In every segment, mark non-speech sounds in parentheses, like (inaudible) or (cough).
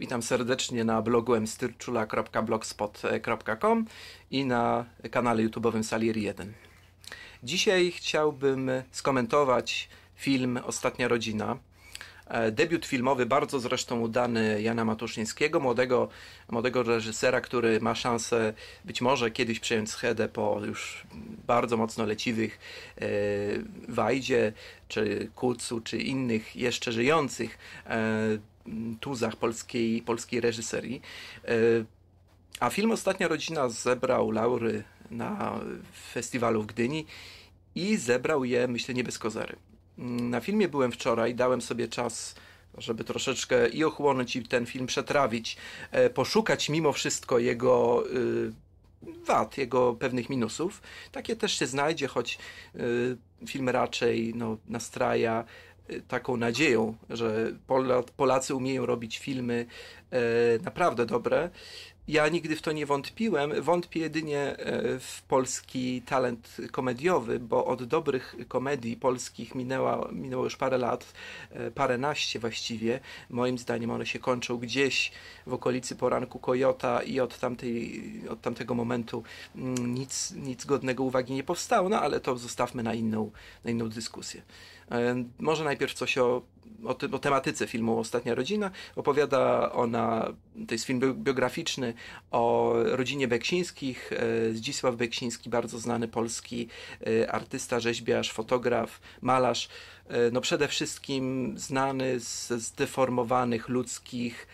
Witam serdecznie na blogu mstyrczula.blogspot.com i na kanale YouTube'owym Salieri 1. Dzisiaj chciałbym skomentować film Ostatnia Rodzina. E, debiut filmowy, bardzo zresztą udany Jana Matuszyńskiego, młodego, młodego reżysera, który ma szansę być może kiedyś przejąć schedę po już bardzo mocno leciwych e, Wajdzie, czy Kucu, czy innych jeszcze żyjących e, tuzach polskiej, polskiej reżyserii. A film Ostatnia Rodzina zebrał laury na festiwalu w Gdyni i zebrał je, myślę, nie bez kozery. Na filmie byłem wczoraj, dałem sobie czas, żeby troszeczkę i ochłonąć i ten film przetrawić, e, poszukać mimo wszystko jego y, wad, jego pewnych minusów. Takie też się znajdzie, choć film raczej no, nastraja taką nadzieją, że Polacy umieją robić filmy e, naprawdę dobre ja nigdy w to nie wątpiłem. Wątpię jedynie e, w polski talent komediowy, bo od dobrych komedii polskich minęła, minęło już parę lat, e, parę naście właściwie. Moim zdaniem one się kończą gdzieś w okolicy poranku Kojota i od, tamtej, od tamtego momentu mm, nic, nic godnego uwagi nie powstało, no ale to zostawmy na inną, na inną dyskusję. E, może najpierw coś o, o, o tematyce filmu Ostatnia Rodzina. Opowiada ona, to jest film biograficzny o rodzinie Beksińskich. E, Zdzisław Beksiński, bardzo znany polski e, artysta, rzeźbiarz, fotograf, malarz. No przede wszystkim znany z zdeformowanych ludzkich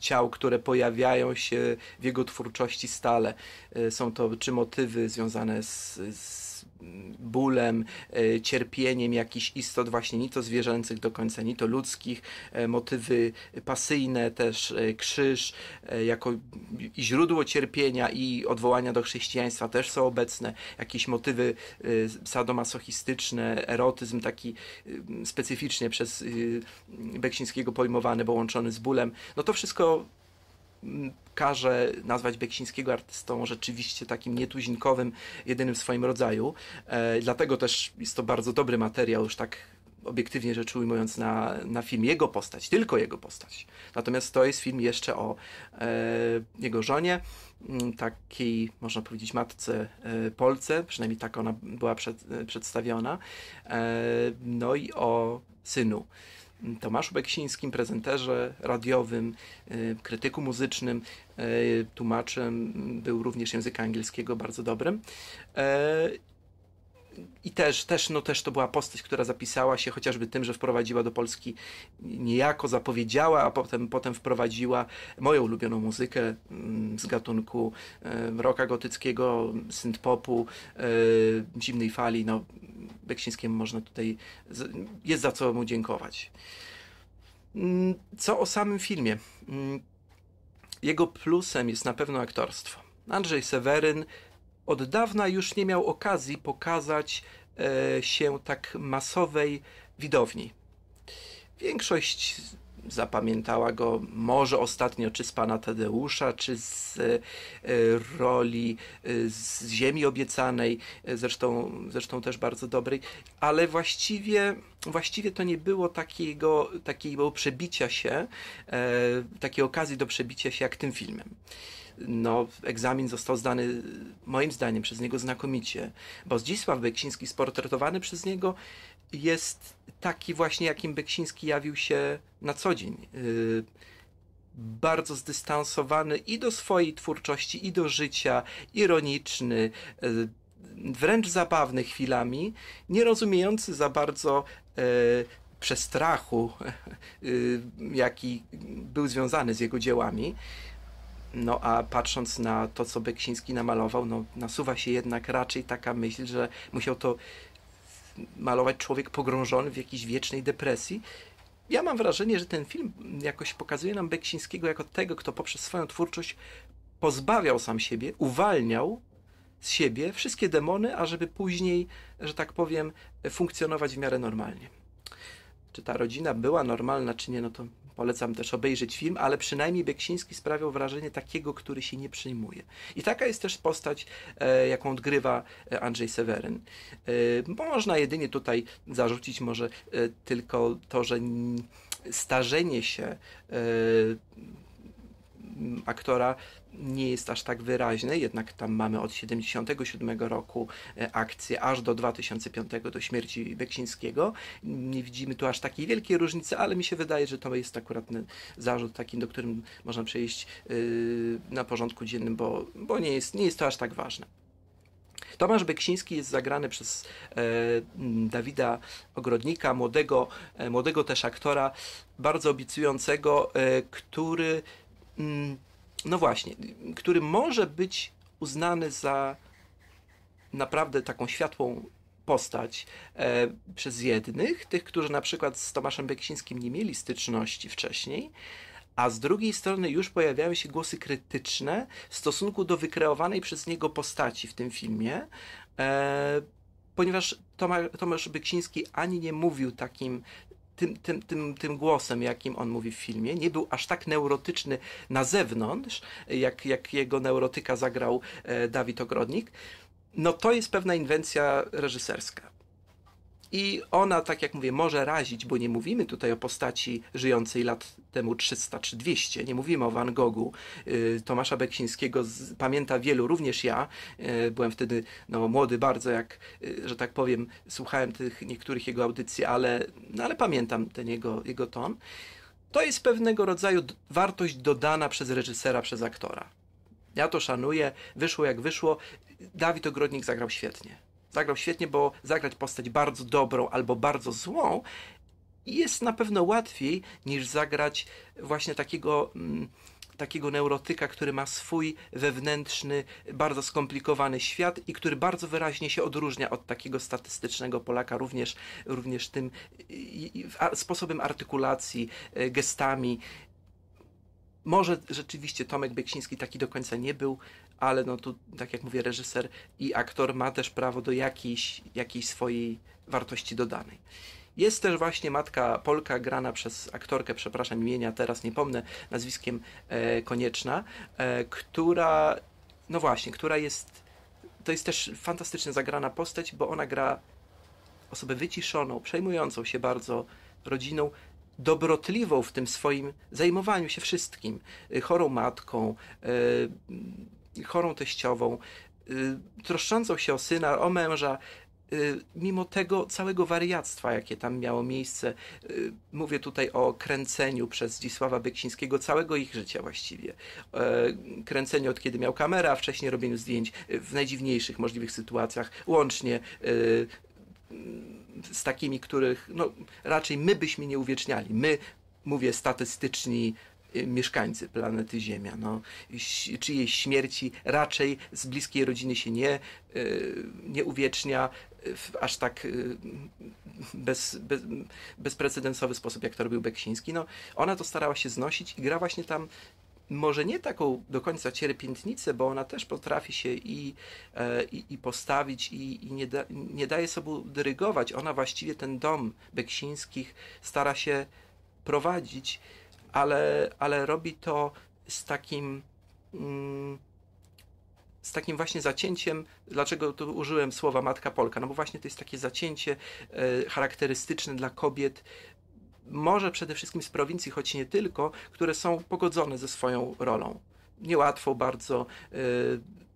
ciał, które pojawiają się w jego twórczości stale. Są to czy motywy związane z, z bólem, e, cierpieniem jakichś istot właśnie ni to zwierzęcych do końca, ni to ludzkich, e, motywy pasyjne też, e, krzyż jako źródło cierpienia i odwołania do chrześcijaństwa też są obecne, jakieś motywy sadomasochistyczne, erotyzm taki specyficznie przez Beksińskiego pojmowany, bo łączony z bólem, no to wszystko każe nazwać Beksińskiego artystą rzeczywiście takim nietuzinkowym, jedynym w swoim rodzaju. E, dlatego też jest to bardzo dobry materiał, już tak obiektywnie rzecz ujmując, na, na film jego postać, tylko jego postać. Natomiast to jest film jeszcze o e, jego żonie, takiej, można powiedzieć, matce e, Polce, przynajmniej tak ona była przed, e, przedstawiona, e, no i o synu. Tomaszu Beksińskim, prezenterze radiowym, y, krytyku muzycznym, y, tłumaczem, był również języka angielskiego bardzo dobrym. I też, też, no też to była postać, która zapisała się chociażby tym, że wprowadziła do Polski, niejako zapowiedziała, a potem, potem wprowadziła moją ulubioną muzykę mm, z gatunku e, rocka gotyckiego, synth-popu, e, zimnej fali. No, Beksińskiemu można tutaj, jest za co mu dziękować. Mm, co o samym filmie? Mm, jego plusem jest na pewno aktorstwo. Andrzej Seweryn od dawna już nie miał okazji pokazać e, się tak masowej widowni. Większość zapamiętała go może ostatnio czy z pana Tadeusza, czy z e, roli e, z Ziemi Obiecanej, e, zresztą, zresztą też bardzo dobrej, ale właściwie, właściwie to nie było takiego, takiego przebicia się, takiej okazji do przebicia się jak tym filmem no, egzamin został zdany moim zdaniem przez niego znakomicie, bo Zdzisław Beksiński sportretowany przez niego jest taki właśnie, jakim Beksiński jawił się na co dzień. Y, bardzo zdystansowany i do swojej twórczości, i do życia, ironiczny, y, wręcz zabawny chwilami, nie rozumiejący za bardzo y, przestrachu, (laughs) jaki był związany z jego dziełami. No a patrząc na to, co Beksiński namalował, no, nasuwa się jednak raczej taka myśl, że musiał to malować człowiek pogrążony w jakiejś wiecznej depresji. Ja mam wrażenie, że ten film jakoś pokazuje nam Beksińskiego jako tego, kto poprzez swoją twórczość pozbawiał sam siebie, uwalniał z siebie wszystkie demony, ażeby później, że tak powiem, funkcjonować w miarę normalnie. Czy ta rodzina była normalna, czy nie, no to polecam też obejrzeć film, ale przynajmniej Beksiński sprawiał wrażenie takiego, który się nie przyjmuje. I taka jest też postać, e, jaką odgrywa e, Andrzej Seweryn. E, można jedynie tutaj zarzucić może tylko to, że starzenie się aktora nie jest aż tak wyraźne, jednak tam mamy od 77 roku akcję aż do 2005, do śmierci Beksińskiego. Nie widzimy tu aż takiej wielkiej różnicy, ale mi się wydaje, że to jest akurat zarzut taki, do którym można przejść na porządku dziennym, bo, bo nie, jest, nie jest to aż tak ważne. Tomasz Beksiński jest zagrany przez e, Dawida Ogrodnika, młodego, e, młodego też aktora, bardzo obiecującego, e, który, no właśnie, który może być uznany za naprawdę taką światłą postać e, przez jednych, tych, którzy na przykład z Tomaszem Beksińskim nie mieli styczności wcześniej, a z drugiej strony już pojawiają się głosy krytyczne w stosunku do wykreowanej przez niego postaci w tym filmie, e, ponieważ Tomasz Beksiński ani nie mówił takim tym, tym, tym, tym głosem, jakim on mówi w filmie. Nie był aż tak neurotyczny na zewnątrz, jak, jak jego neurotyka zagrał e, Dawid Ogrodnik. No to jest pewna inwencja reżyserska. I ona, tak jak mówię, może razić, bo nie mówimy tutaj o postaci żyjącej lat temu 300 czy 200. Nie mówimy o Van Goghu. Y, Tomasza Beksińskiego z, pamięta wielu, również ja. Y, byłem wtedy no, młody bardzo, jak, y, że tak powiem, słuchałem tych niektórych jego audycji, ale, no, ale pamiętam ten jego, jego ton. To jest pewnego rodzaju wartość dodana przez reżysera, przez aktora. Ja to szanuję. Wyszło jak wyszło. Dawid Ogrodnik zagrał świetnie zagrał świetnie, bo zagrać postać bardzo dobrą albo bardzo złą jest na pewno łatwiej niż zagrać właśnie takiego. Mm, takiego neurotyka, który ma swój wewnętrzny, bardzo skomplikowany świat i który bardzo wyraźnie się odróżnia od takiego statystycznego Polaka, również, również tym sposobem artykulacji, e, gestami. Może rzeczywiście Tomek Beksiński taki do końca nie był, ale no tu, tak jak mówię, reżyser i aktor ma też prawo do jakiejś, jakiejś swojej wartości dodanej. Jest też właśnie matka Polka, grana przez aktorkę, przepraszam imienia, teraz nie pomnę, nazwiskiem e, Konieczna, e, która, no właśnie, która jest, to jest też fantastycznie zagrana postać, bo ona gra osobę wyciszoną, przejmującą się bardzo rodziną, dobrotliwą w tym swoim zajmowaniu się wszystkim, e, chorą matką, e, chorą teściową, y, troszczącą się o syna, o męża, y, mimo tego całego wariactwa, jakie tam miało miejsce, y, mówię tutaj o kręceniu przez Zdzisława Beksińskiego całego ich życia właściwie. Kręceniu od kiedy miał kamerę, a wcześniej robieniu zdjęć w najdziwniejszych możliwych sytuacjach, łącznie z takimi, których no, raczej my byśmy nie uwieczniali. My, mówię, statystyczni mieszkańcy planety Ziemia. No, czyjejś śmierci raczej z bliskiej rodziny się nie, y, nie uwiecznia w aż tak y, bez, bez, bezprecedensowy sposób, jak to robił Beksiński. No, ona to starała się znosić i gra właśnie tam może nie taką do końca cierpiętnicę, bo ona też potrafi się i, e, i, i postawić i, i nie, da, nie daje sobie dyrygować. Ona właściwie ten dom Beksińskich stara się prowadzić ale, ale robi to z takim. Mm, z takim właśnie zacięciem, dlaczego tu użyłem słowa matka Polka? No bo właśnie to jest takie zacięcie e, charakterystyczne dla kobiet, może przede wszystkim z prowincji, choć nie tylko, które są pogodzone ze swoją rolą. Niełatwą bardzo, e,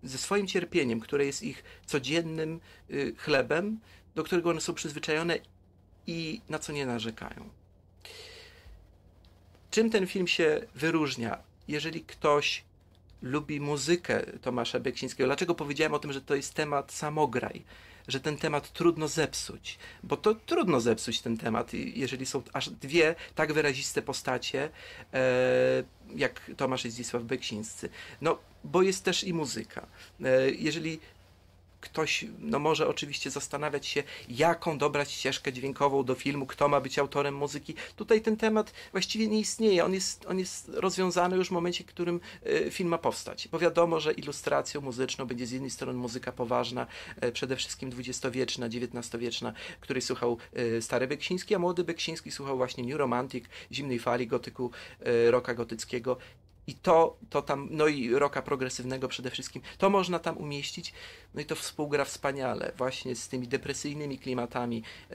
ze swoim cierpieniem, które jest ich codziennym e, chlebem, do którego one są przyzwyczajone i na co nie narzekają. Czym ten film się wyróżnia? Jeżeli ktoś lubi muzykę Tomasza Beksińskiego, dlaczego powiedziałem o tym, że to jest temat samograj? że ten temat trudno zepsuć, bo to trudno zepsuć ten temat, jeżeli są aż dwie tak wyraziste postacie, e, jak Tomasz i Zdzisław Beksińscy. No, bo jest też i muzyka. E, jeżeli ktoś no, może oczywiście zastanawiać się, jaką dobrać ścieżkę dźwiękową do filmu, kto ma być autorem muzyki. Tutaj ten temat właściwie nie istnieje. On jest, on jest rozwiązany już w momencie, w którym e, film ma powstać. Bo wiadomo, że ilustracją muzyczną będzie z jednej strony muzyka poważna, e, przede wszystkim dwudziestowieczna, dziewiętnastowieczna, której słuchał e, stary Beksiński, a młody Beksiński słuchał właśnie New Romantic, zimnej fali gotyku, roka gotyckiego i to, to tam, no i roka progresywnego przede wszystkim, to można tam umieścić, no i to współgra wspaniale właśnie z tymi depresyjnymi klimatami e,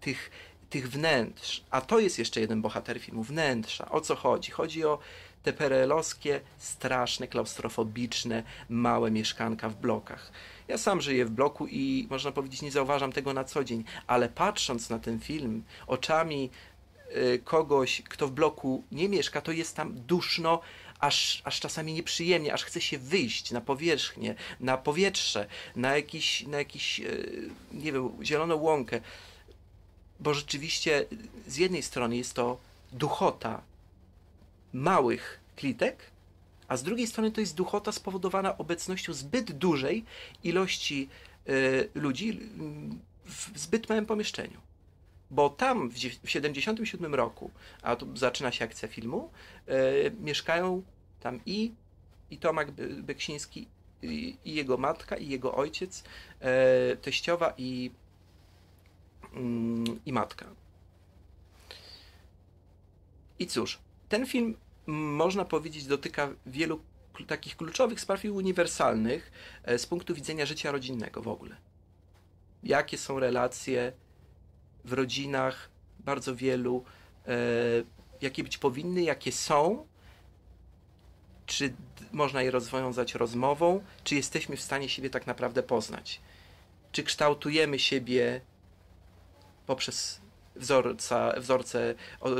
tych tych wnętrz. A to jest jeszcze jeden bohater filmu, wnętrza. O co chodzi? Chodzi o te perelowskie, straszne, klaustrofobiczne, małe mieszkanka w blokach. Ja sam żyję w bloku i można powiedzieć, nie zauważam tego na co dzień, ale patrząc na ten film oczami kogoś, kto w bloku nie mieszka, to jest tam duszno, aż, aż czasami nieprzyjemnie, aż chce się wyjść na powierzchnię, na powietrze, na jakiś, na jakiś y, nie wiem, zieloną łąkę. Bo rzeczywiście z jednej strony jest to duchota małych klitek, a z drugiej strony to jest duchota spowodowana obecnością zbyt dużej ilości y, ludzi w zbyt małym pomieszczeniu. Bo tam w 1977 roku, a tu zaczyna się akcja filmu, y, mieszkają tam i, i Tomak Beksiński, i, i jego matka, i jego ojciec, y, teściowa i, mm, i matka. I cóż, ten film można powiedzieć, dotyka wielu takich kluczowych spraw i uniwersalnych e, z punktu widzenia życia rodzinnego w ogóle. Jakie są relacje w rodzinach, bardzo wielu, e, jakie być powinny, jakie są, czy można je rozwiązać rozmową, czy jesteśmy w stanie siebie tak naprawdę poznać, czy kształtujemy siebie poprzez wzorca, wzorce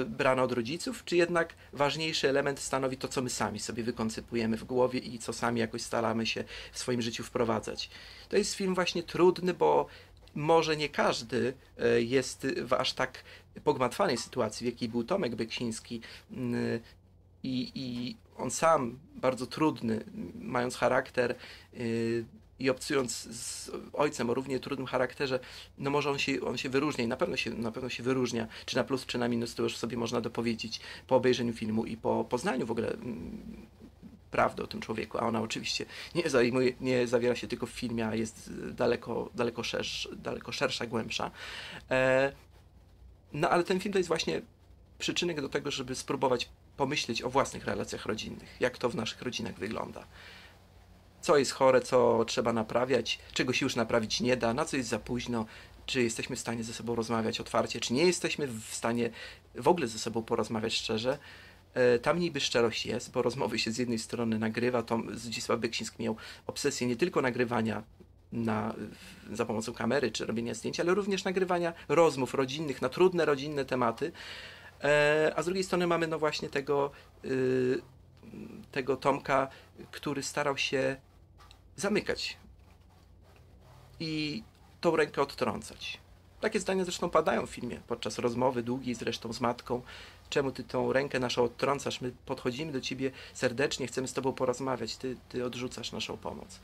brane od rodziców, czy jednak ważniejszy element stanowi to, co my sami sobie wykoncypujemy w głowie i co sami jakoś staramy się w swoim życiu wprowadzać. To jest film właśnie trudny, bo może nie każdy e, jest w aż tak pogmatwanej sytuacji, w jakiej był Tomek Beksiński mm, i, i on sam, bardzo trudny, mając charakter y, i obcując z ojcem o równie trudnym charakterze, no może on się, on się wyróżnia i na pewno się, na pewno się wyróżnia, czy na plus, czy na minus, to już sobie można dopowiedzieć po obejrzeniu filmu i po poznaniu w ogóle prawdy o tym człowieku, a ona oczywiście nie, zajmuje, nie zawiera się tylko w filmie, a jest daleko, daleko, szersz, daleko szersza, głębsza. E, no ale ten film to jest właśnie przyczynek do tego, żeby spróbować pomyśleć o własnych relacjach rodzinnych, jak to w naszych rodzinach wygląda co jest chore, co trzeba naprawiać, czego się już naprawić nie da, na co jest za późno, czy jesteśmy w stanie ze sobą rozmawiać otwarcie, czy nie jesteśmy w stanie w ogóle ze sobą porozmawiać szczerze. E, tam niby szczerość jest, bo rozmowy się z jednej strony nagrywa, to Zdzisław Beksiński miał obsesję nie tylko nagrywania na, za pomocą kamery czy robienia zdjęć, ale również nagrywania rozmów rodzinnych na trudne rodzinne tematy. E, a z drugiej strony mamy no właśnie tego, y, tego Tomka, który starał się zamykać i tą rękę odtrącać. Takie zdania zresztą padają w filmie podczas rozmowy długiej zresztą z matką. Czemu ty tą rękę naszą odtrącasz? My podchodzimy do ciebie serdecznie, chcemy z tobą porozmawiać, ty, ty odrzucasz naszą pomoc.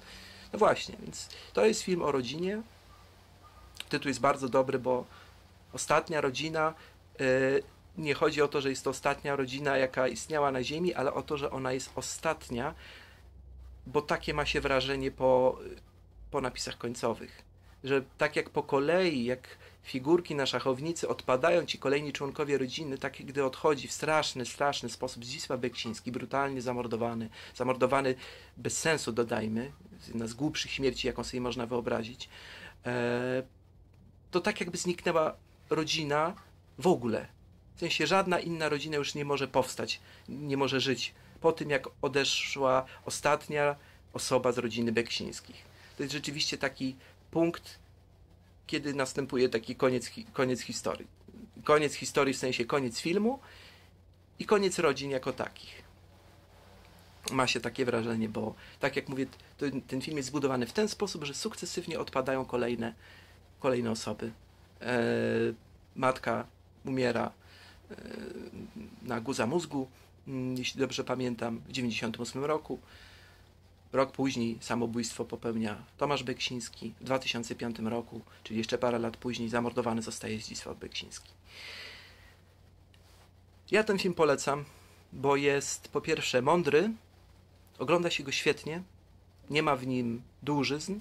No właśnie, więc to jest film o rodzinie. Tytuł jest bardzo dobry, bo ostatnia rodzina. Yy, nie chodzi o to, że jest to ostatnia rodzina, jaka istniała na Ziemi, ale o to, że ona jest ostatnia, bo takie ma się wrażenie po, po napisach końcowych. Że tak jak po kolei, jak figurki na szachownicy odpadają ci kolejni członkowie rodziny, tak gdy odchodzi w straszny, straszny sposób Zdzisław Beksiński, brutalnie zamordowany, zamordowany bez sensu dodajmy, jedna z głupszych śmierci, jaką sobie można wyobrazić, e, to tak jakby zniknęła rodzina w ogóle. W sensie żadna inna rodzina już nie może powstać, nie może żyć po tym, jak odeszła ostatnia osoba z rodziny Beksińskich. To jest rzeczywiście taki punkt, kiedy następuje taki koniec, koniec historii. Koniec historii w sensie koniec filmu i koniec rodzin jako takich. Ma się takie wrażenie, bo tak jak mówię, ten film jest zbudowany w ten sposób, że sukcesywnie odpadają kolejne, kolejne osoby. E, matka umiera e, na guza mózgu, Mm, jeśli dobrze pamiętam, w 1998 roku. Rok później samobójstwo popełnia Tomasz Beksiński. W 2005 roku, czyli jeszcze parę lat później, zamordowany zostaje Zdzisław Beksiński. Ja ten film polecam, bo jest po pierwsze mądry, ogląda się go świetnie, nie ma w nim dłużyzn.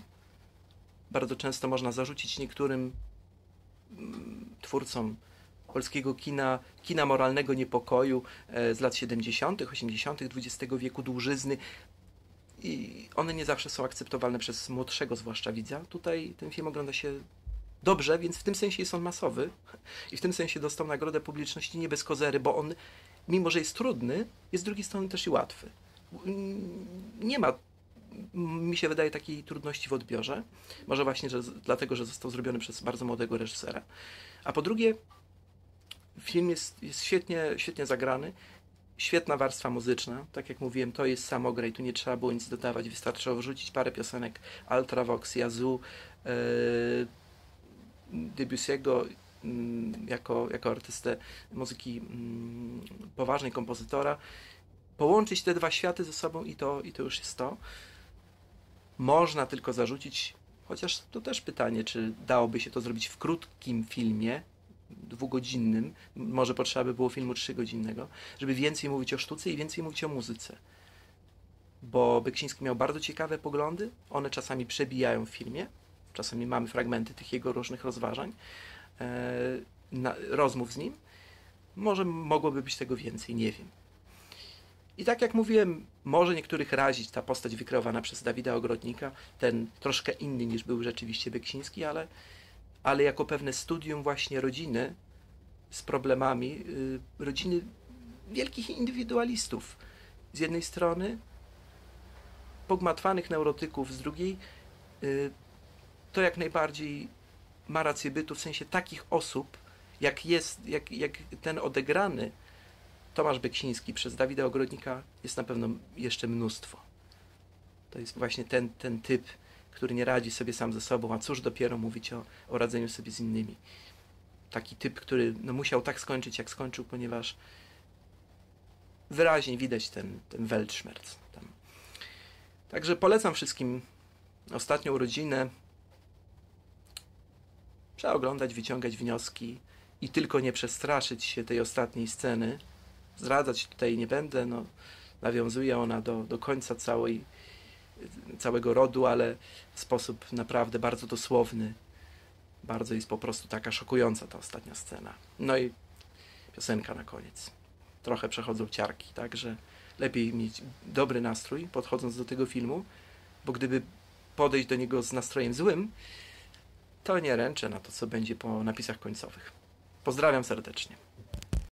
Bardzo często można zarzucić niektórym mm, twórcom polskiego kina, kina moralnego niepokoju e, z lat 70., 80., XX wieku, dłużyzny. I one nie zawsze są akceptowalne przez młodszego, zwłaszcza widza. Tutaj ten film ogląda się dobrze, więc w tym sensie jest on masowy i w tym sensie dostał nagrodę publiczności nie bez kozery, bo on, mimo że jest trudny, jest z drugiej strony też i łatwy. Nie ma, mi się wydaje, takiej trudności w odbiorze. Może właśnie że, dlatego, że został zrobiony przez bardzo młodego reżysera. A po drugie, film jest, jest świetnie, świetnie zagrany. Świetna warstwa muzyczna. Tak jak mówiłem, to jest samograj, tu nie trzeba było nic dodawać, wystarczyło wrzucić parę piosenek Ultravox, Yazoo, yy, Debussy'ego mm, jako, jako artystę muzyki mm, poważnej kompozytora, połączyć te dwa światy ze sobą i to, i to już jest to. Można tylko zarzucić, chociaż to też pytanie, czy dałoby się to zrobić w krótkim filmie, dwugodzinnym, może potrzeba by było filmu trzygodzinnego, żeby więcej mówić o sztuce i więcej mówić o muzyce. Bo Beksiński miał bardzo ciekawe poglądy, one czasami przebijają w filmie, czasami mamy fragmenty tych jego różnych rozważań, e, na, rozmów z nim. Może mogłoby być tego więcej, nie wiem. I tak jak mówiłem, może niektórych razić ta postać wykreowana przez Dawida Ogrodnika, ten troszkę inny niż był rzeczywiście Beksiński, ale, ale jako pewne studium właśnie rodziny z problemami, y, rodziny wielkich indywidualistów. Z jednej strony pogmatwanych neurotyków, z drugiej y, to jak najbardziej ma rację bytu w sensie takich osób, jak jest, jak, jak ten odegrany Tomasz Beksiński przez Dawida Ogrodnika jest na pewno jeszcze mnóstwo. To jest właśnie ten, ten typ, który nie radzi sobie sam ze sobą, a cóż dopiero mówić o, o radzeniu sobie z innymi. Taki typ, który no, musiał tak skończyć, jak skończył, ponieważ wyraźnie widać ten, ten Weltschmerz tam. Także polecam wszystkim ostatnią rodzinę. Trzeba oglądać, wyciągać wnioski i tylko nie przestraszyć się tej ostatniej sceny. Zdradzać tutaj nie będę, no, nawiązuje ona do, do końca całej, całego rodu, ale w sposób naprawdę bardzo dosłowny. Bardzo jest po prostu taka szokująca ta ostatnia scena. No i piosenka na koniec. Trochę przechodzą ciarki, także lepiej mieć dobry nastrój podchodząc do tego filmu, bo gdyby podejść do niego z nastrojem złym, to nie ręczę na to, co będzie po napisach końcowych. Pozdrawiam serdecznie.